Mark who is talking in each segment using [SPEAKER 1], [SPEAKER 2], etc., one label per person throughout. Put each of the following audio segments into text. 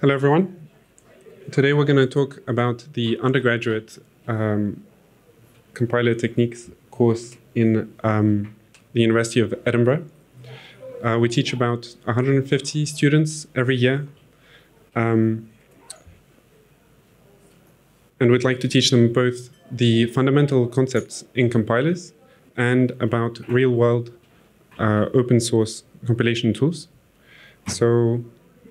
[SPEAKER 1] Hello, everyone. Today we're going to talk about the undergraduate um, compiler techniques course in um, the University of Edinburgh. Uh, we teach about 150 students every year. Um, and we'd like to teach them both the fundamental concepts in compilers and about real world uh, open source compilation tools. So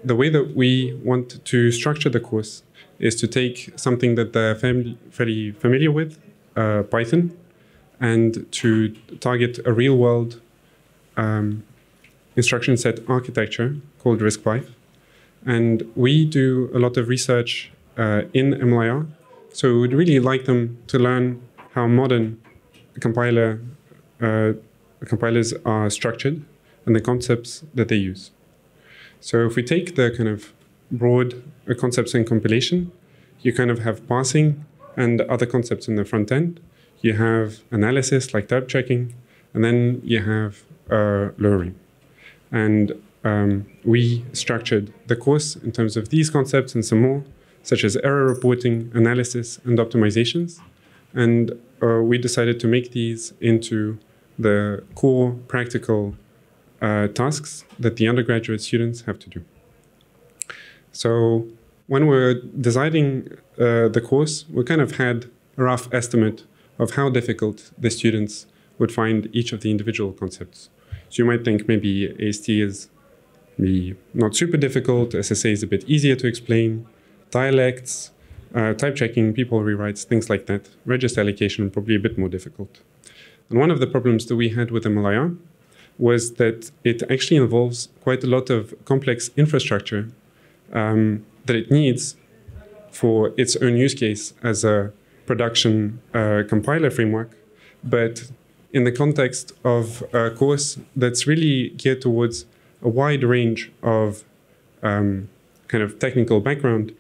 [SPEAKER 1] the way that we want to structure the course is to take something that they're fam fairly familiar with, uh, Python, and to target a real world um, instruction set architecture called RISC-V. And we do a lot of research uh, in MLIR, so we would really like them to learn how modern compiler uh, compilers are structured and the concepts that they use. So if we take the kind of broad concepts in compilation, you kind of have parsing and other concepts in the front end. You have analysis like type checking, and then you have uh, lowering. And um, we structured the course in terms of these concepts and some more, such as error reporting, analysis, and optimizations. And uh, we decided to make these into the core practical uh, tasks that the undergraduate students have to do. So when we're designing uh, the course, we kind of had a rough estimate of how difficult the students would find each of the individual concepts. So you might think maybe AST is maybe not super difficult, SSA is a bit easier to explain, dialects, uh, type checking, peephole rewrites, things like that. Register allocation probably a bit more difficult. And one of the problems that we had with MLIR was that it actually involves quite a lot of complex infrastructure um, that it needs for its own use case as a production uh, compiler framework. But in the context of a course that's really geared towards a wide range of um, kind of technical background,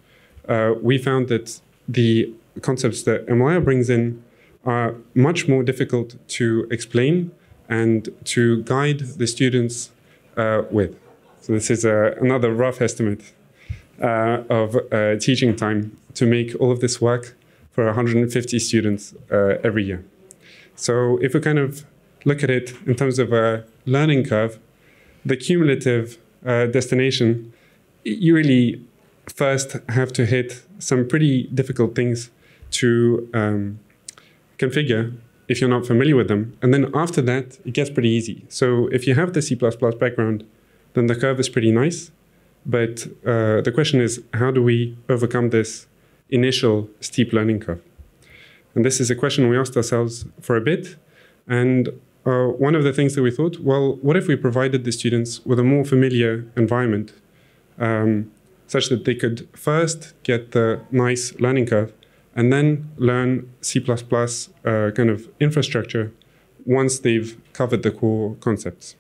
[SPEAKER 1] uh, we found that the concepts that MLIR brings in are much more difficult to explain and to guide the students uh, with. So this is uh, another rough estimate uh, of uh, teaching time to make all of this work for 150 students uh, every year. So if we kind of look at it in terms of a learning curve, the cumulative destination, you really first have to hit some pretty difficult things to um, configure if you're not familiar with them. And then after that, it gets pretty easy. So if you have the C++ background, then the curve is pretty nice. But uh, the question is, how do we overcome this initial steep learning curve? And this is a question we asked ourselves for a bit. And uh, one of the things that we thought, well, what if we provided the students with a more familiar environment um, such that they could first get the nice learning curve and then learn C++ uh, kind of infrastructure once they've covered the core concepts.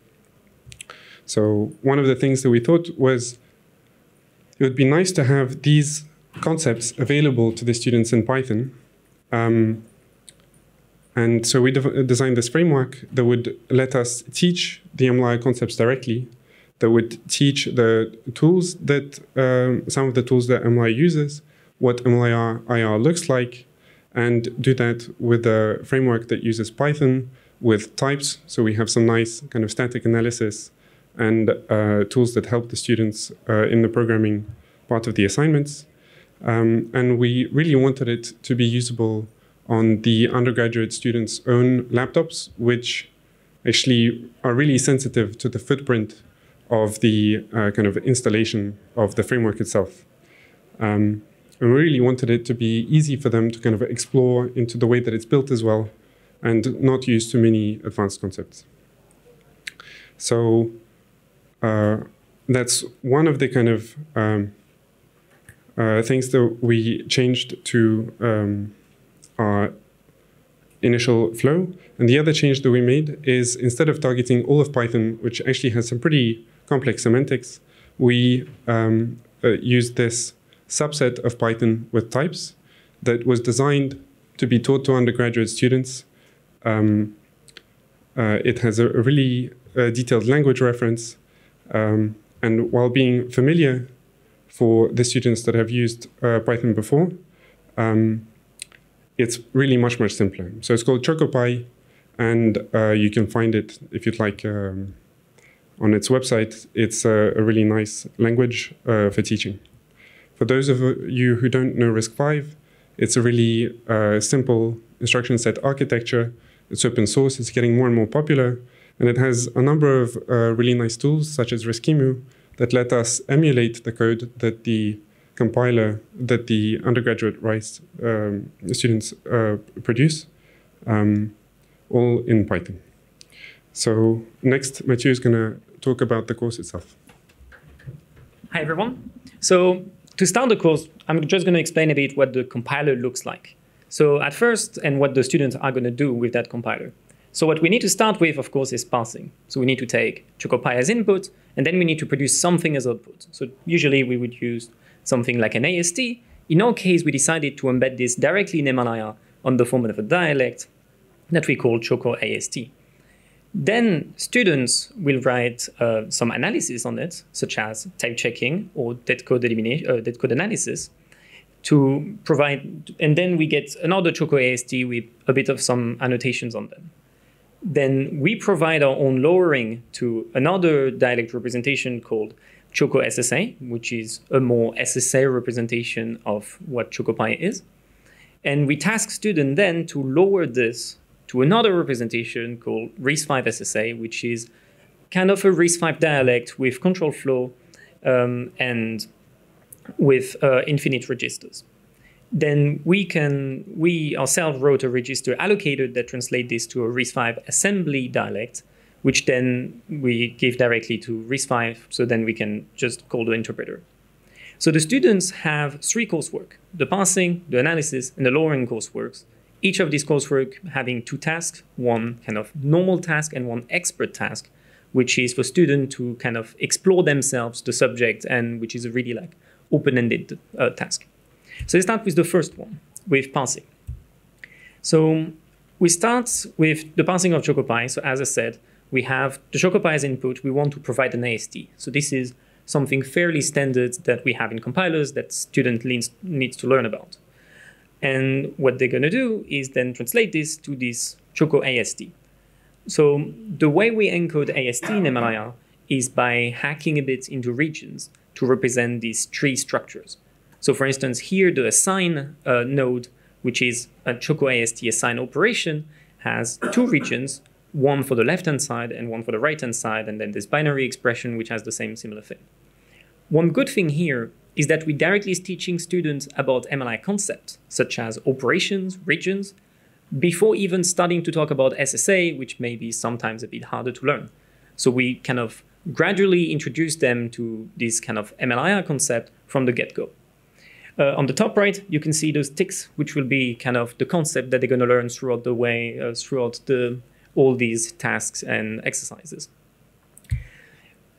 [SPEAKER 1] So one of the things that we thought was it would be nice to have these concepts available to the students in Python. Um, and so we de designed this framework that would let us teach the MLIR concepts directly, that would teach the tools that, um, some of the tools that MLIR uses, what MLIR IR looks like and do that with a framework that uses Python with types. So we have some nice kind of static analysis and uh, tools that help the students uh, in the programming part of the assignments. Um, and we really wanted it to be usable on the undergraduate students' own laptops, which actually are really sensitive to the footprint of the uh, kind of installation of the framework itself. Um, and really wanted it to be easy for them to kind of explore into the way that it's built as well and not use too many advanced concepts. So uh, that's one of the kind of um, uh, things that we changed to um, our initial flow. And the other change that we made is instead of targeting all of Python, which actually has some pretty complex semantics, we um, uh, used this subset of Python with types that was designed to be taught to undergraduate students. Um, uh, it has a, really uh, detailed language reference. Um, and while being familiar for the students that have used uh, Python before, um, it's really much, much simpler. So it's called ChocoPy, and uh, you can find it if you'd like um, on its website. It's a, a really nice language uh, for teaching. For those of you who don't know RISC-V, it's a really uh, simple instruction set architecture. It's open source, it's getting more and more popular, and it has a number of uh, really nice tools, such as RISC-EMU, that let us emulate the code that the compiler that the undergraduate writes um, students uh, produce, um, all in Python. So next, Mathieu is going to talk about the course itself.
[SPEAKER 2] Hi, everyone. So to start the course, I'm just going to explain a bit what the compiler looks like. So at first, and what the students are going to do with that compiler. So what we need to start with, of course, is parsing. So we need to take ChocoPy as input, and then we need to produce something as output. So usually we would use something like an AST. In our case, we decided to embed this directly in MLIR on the format of a dialect that we call Choco AST. Then students will write uh, some analysis on it, such as type checking or dead code, elimination, uh, dead code analysis, to provide, and then we get another Choco AST with a bit of some annotations on them then we provide our own lowering to another dialect representation called Choco SSA, which is a more SSA representation of what ChocoPy is. And we task student then to lower this to another representation called RISC-V SSA, which is kind of a RISC-V dialect with control flow um, and with uh, infinite registers then we can, we ourselves wrote a register allocator that translate this to a RISC-V assembly dialect, which then we give directly to RISC-V, so then we can just call the interpreter. So the students have three coursework, the parsing, the analysis, and the lowering courseworks. Each of these coursework having two tasks, one kind of normal task and one expert task, which is for students to kind of explore themselves, the subject, and which is a really like open-ended uh, task. So let's start with the first one, with parsing. So we start with the parsing of ChocoPy. So as I said, we have the ChocoPy as input. We want to provide an AST. So this is something fairly standard that we have in compilers that student needs to learn about. And what they're going to do is then translate this to this Choco AST. So the way we encode AST in MLIR is by hacking a bit into regions to represent these tree structures. So for instance, here the assign uh, node, which is a Choco AST assign operation, has two regions, one for the left-hand side and one for the right-hand side, and then this binary expression, which has the same similar thing. One good thing here is that we directly is teaching students about MLIR concepts, such as operations, regions, before even starting to talk about SSA, which may be sometimes a bit harder to learn. So we kind of gradually introduce them to this kind of MLIR concept from the get-go. Uh, on the top right, you can see those ticks, which will be kind of the concept that they're going to learn throughout the way, uh, throughout the, all these tasks and exercises.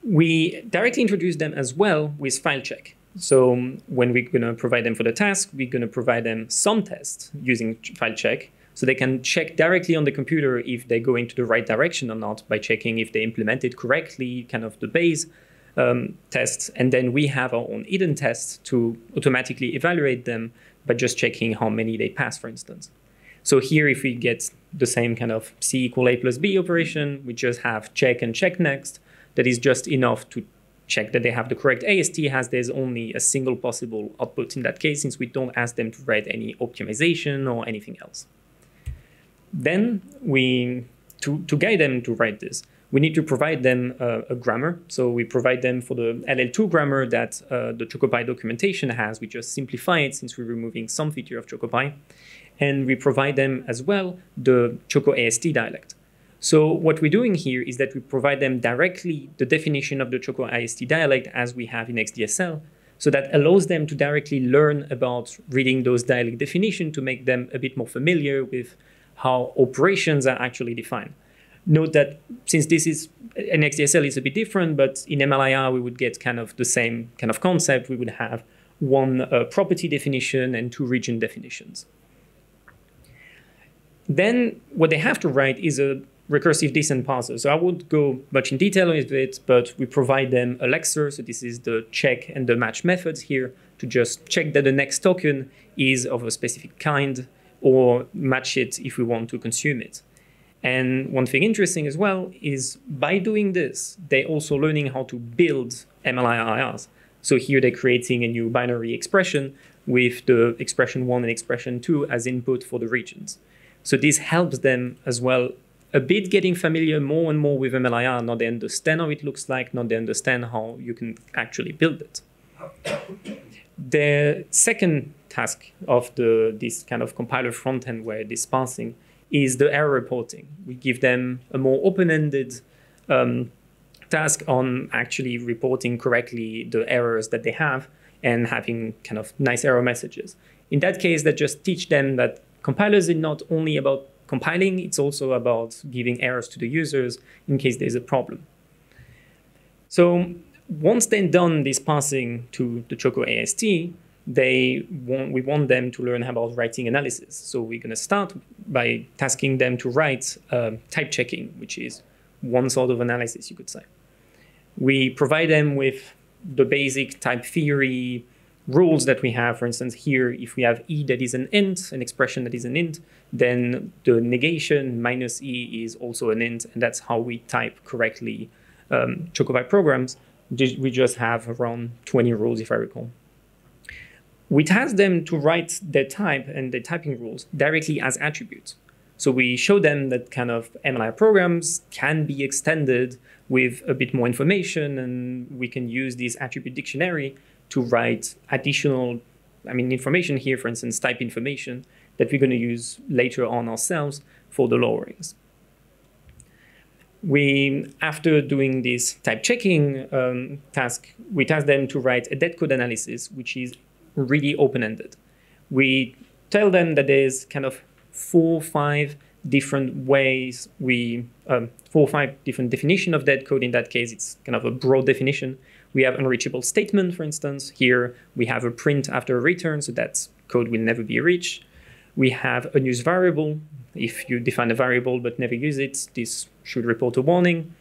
[SPEAKER 2] We directly introduce them as well with FileCheck. So um, when we're going to provide them for the task, we're going to provide them some tests using FileCheck. So they can check directly on the computer if they go into the right direction or not by checking if they implemented correctly, kind of the base um, tests, and then we have our own hidden tests to automatically evaluate them by just checking how many they pass, for instance. So here, if we get the same kind of C equal A plus B operation, we just have check and check next. That is just enough to check that they have the correct AST as there's only a single possible output in that case, since we don't ask them to write any optimization or anything else. Then we, to, to guide them to write this, we need to provide them uh, a grammar. So we provide them for the LL2 grammar that uh, the ChocoPy documentation has. We just simplify it since we're removing some feature of ChocoPy. And we provide them as well the Choco AST dialect. So what we're doing here is that we provide them directly the definition of the Choco AST dialect as we have in XDSL. So that allows them to directly learn about reading those dialect definition to make them a bit more familiar with how operations are actually defined. Note that since this is an XDSL is a bit different, but in MLIR we would get kind of the same kind of concept. We would have one uh, property definition and two region definitions. Then what they have to write is a recursive descent parser. So I won't go much in detail with it, but we provide them a lexer. So this is the check and the match methods here to just check that the next token is of a specific kind or match it if we want to consume it. And one thing interesting as well is by doing this, they're also learning how to build MLIRs. So here they're creating a new binary expression with the expression one and expression two as input for the regions. So this helps them as well a bit getting familiar more and more with MLIR. Now they understand how it looks like, now they understand how you can actually build it. The second task of the this kind of compiler front end where this parsing is the error reporting. We give them a more open-ended um, task on actually reporting correctly the errors that they have and having kind of nice error messages. In that case, that just teach them that compilers are not only about compiling, it's also about giving errors to the users in case there's a problem. So once they've done this passing to the Choco AST, they want, we want them to learn about writing analysis. So we're going to start by tasking them to write uh, type checking, which is one sort of analysis, you could say. We provide them with the basic type theory rules that we have. For instance, here, if we have e that is an int, an expression that is an int, then the negation minus e is also an int, and that's how we type correctly um, ChocoPy programs. We just have around 20 rules, if I recall we task them to write their type and their typing rules directly as attributes. So we show them that kind of MLIR programs can be extended with a bit more information, and we can use this attribute dictionary to write additional, I mean, information here, for instance, type information that we're going to use later on ourselves for the lowerings. We, after doing this type checking um, task, we task them to write a dead code analysis, which is really open-ended. We tell them that there's kind of four, five different ways we, um, four or five different definition of dead code. In that case, it's kind of a broad definition. We have unreachable statement, for instance. Here we have a print after a return, so that code will never be reached. We have unused variable. If you define a variable but never use it, this should report a warning.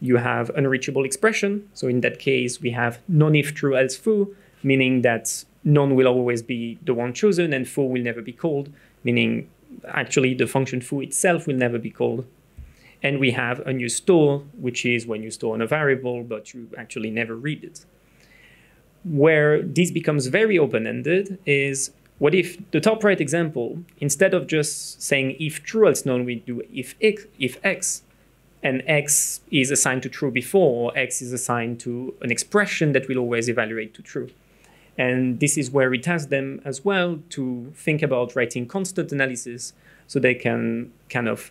[SPEAKER 2] You have unreachable expression. So in that case, we have non-if true else foo, meaning that none will always be the one chosen and foo will never be called, meaning actually the function foo itself will never be called. And we have a new store, which is when you store in a variable, but you actually never read it. Where this becomes very open-ended is what if the top right example, instead of just saying if true else known, we do if x, if x, and x is assigned to true before, or x is assigned to an expression that will always evaluate to true. And this is where we task them as well to think about writing constant analysis so they can kind of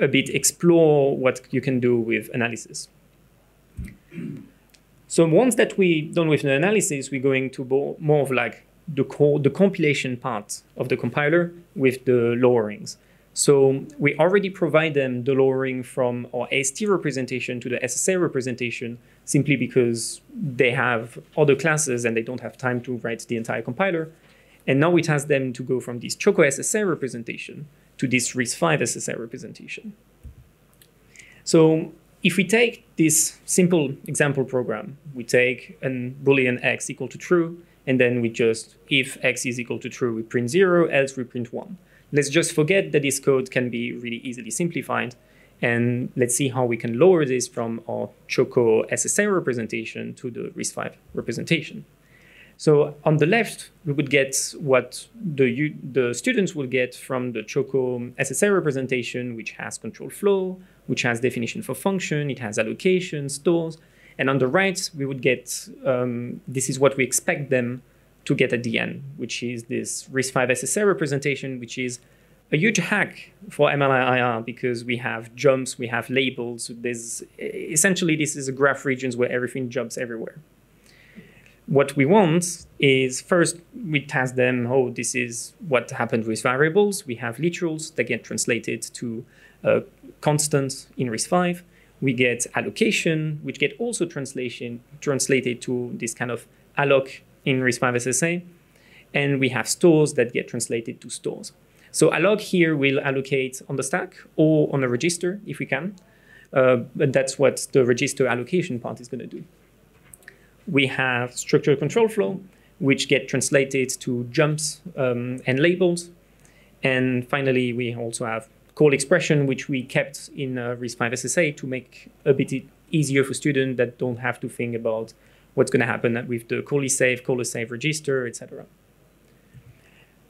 [SPEAKER 2] a bit explore what you can do with analysis. So once that we done with the analysis, we're going to more of like the, core, the compilation part of the compiler with the lowerings. So we already provide them the lowering from our AST representation to the SSA representation simply because they have other classes and they don't have time to write the entire compiler. And now we task them to go from this Choco SSA representation to this RISC-V SSA representation. So if we take this simple example program, we take a boolean x equal to true, and then we just, if x is equal to true, we print zero, else we print one. Let's just forget that this code can be really easily simplified. And let's see how we can lower this from our Choco SSA representation to the RISC-V representation. So on the left, we would get what the, the students will get from the Choco SSA representation, which has control flow, which has definition for function, it has allocation, stores. And on the right, we would get, um, this is what we expect them to get at the end, which is this RISC-V SSA representation, which is a huge hack for MLIR because we have jumps, we have labels. There's essentially this is a graph regions where everything jumps everywhere. What we want is first we task them, oh, this is what happened with variables. We have literals that get translated to a constant in RISC-V. We get allocation, which get also translation translated to this kind of alloc in RISC-V SSA. And we have stores that get translated to stores. So alloc here will allocate on the stack or on a register if we can. Uh, and that's what the register allocation part is going to do. We have structured control flow, which get translated to jumps um, and labels. And finally, we also have call expression, which we kept in uh, RISC-V SSA to make a bit easier for students that don't have to think about what's going to happen with the call save, call save register, etc.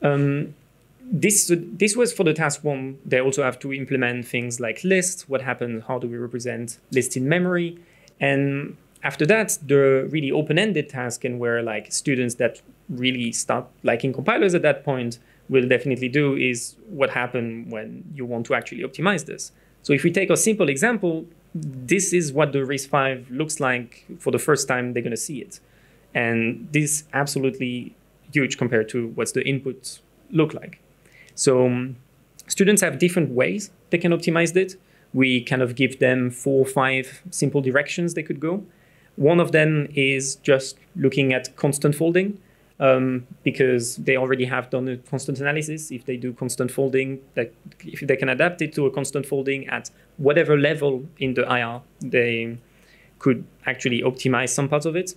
[SPEAKER 2] Um, this this was for the task one. They also have to implement things like lists. What happens? How do we represent list in memory? And after that, the really open-ended task and where like students that really start liking compilers at that point will definitely do is what happens when you want to actually optimize this. So if we take a simple example, this is what the RISC-V looks like for the first time they're going to see it. And this is absolutely huge compared to what's the inputs look like. So um, students have different ways they can optimize it. We kind of give them four or five simple directions they could go. One of them is just looking at constant folding um, because they already have done a constant analysis. If they do constant folding, that if they can adapt it to a constant folding at whatever level in the IR, they could actually optimize some parts of it.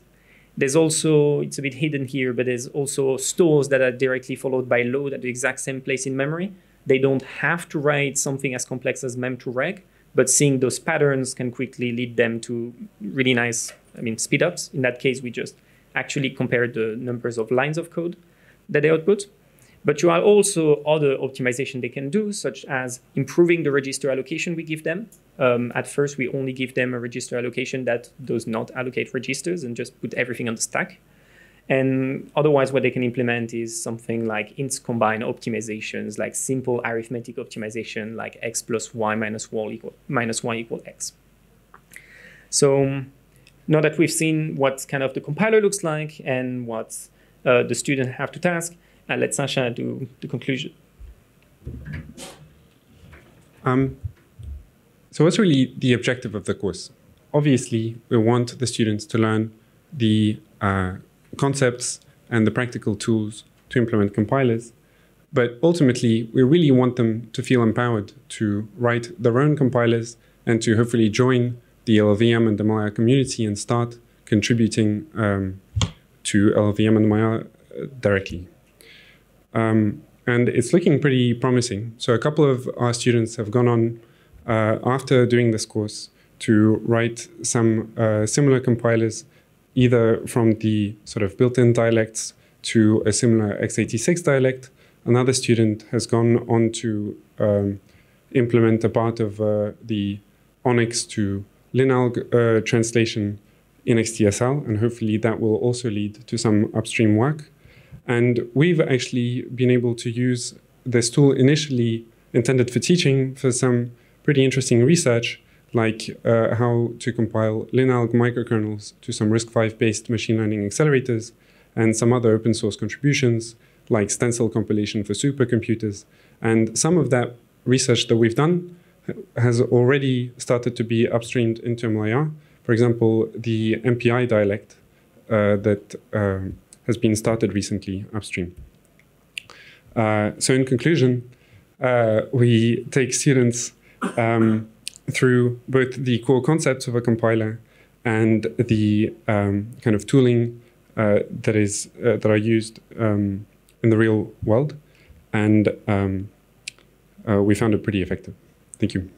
[SPEAKER 2] There's also, it's a bit hidden here, but there's also stores that are directly followed by load at the exact same place in memory. They don't have to write something as complex as mem to reg, but seeing those patterns can quickly lead them to really nice, I mean, speedups. In that case, we just actually compare the numbers of lines of code that they output. But you have also other optimization they can do, such as improving the register allocation we give them. Um, at first, we only give them a register allocation that does not allocate registers and just put everything on the stack. And otherwise, what they can implement is something like InstCombine optimizations, like simple arithmetic optimization, like x plus y minus y equal, minus y equal x. So now that we've seen what kind of the compiler looks like and what uh, the student have to task, uh, let Sasha do the conclusion.
[SPEAKER 1] Um, so what's really the objective of the course? Obviously, we want the students to learn the uh, concepts and the practical tools to implement compilers. But ultimately, we really want them to feel empowered to write their own compilers and to hopefully join the LLVM and the MLIR community and start contributing um, to LLVM and MLIR uh, directly. Um, and it's looking pretty promising. So a couple of our students have gone on uh, after doing this course to write some uh, similar compilers, either from the sort of built-in dialects to a similar x86 dialect. Another student has gone on to um, implement a part of uh, the ONNX to linalg uh, translation in xDSL, and hopefully that will also lead to some upstream work. And we've actually been able to use this tool initially intended for teaching for some pretty interesting research, like uh, how to compile linalg microkernels to some RISC-V based machine learning accelerators, and some other open source contributions, like stencil compilation for supercomputers. And some of that research that we've done has already started to be upstreamed into MLIR. For example, the MPI dialect uh, that uh, has been started recently upstream. Uh, so in conclusion, uh, we take students um, through both the core concepts of a compiler and the um, kind of tooling uh, that is uh, that are used um, in the real world, and um, we found it pretty effective. Thank you.